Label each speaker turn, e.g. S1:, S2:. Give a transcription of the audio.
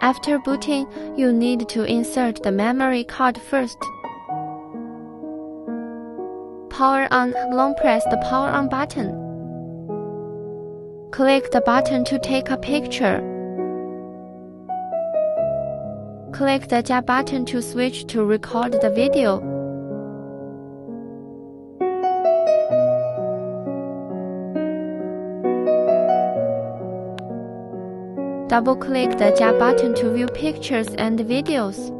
S1: After booting, you need to insert the memory card first. Power on, long press the power on button. Click the button to take a picture. Click the 加 button to switch to record the video. Double-click the 加 button to view pictures and videos.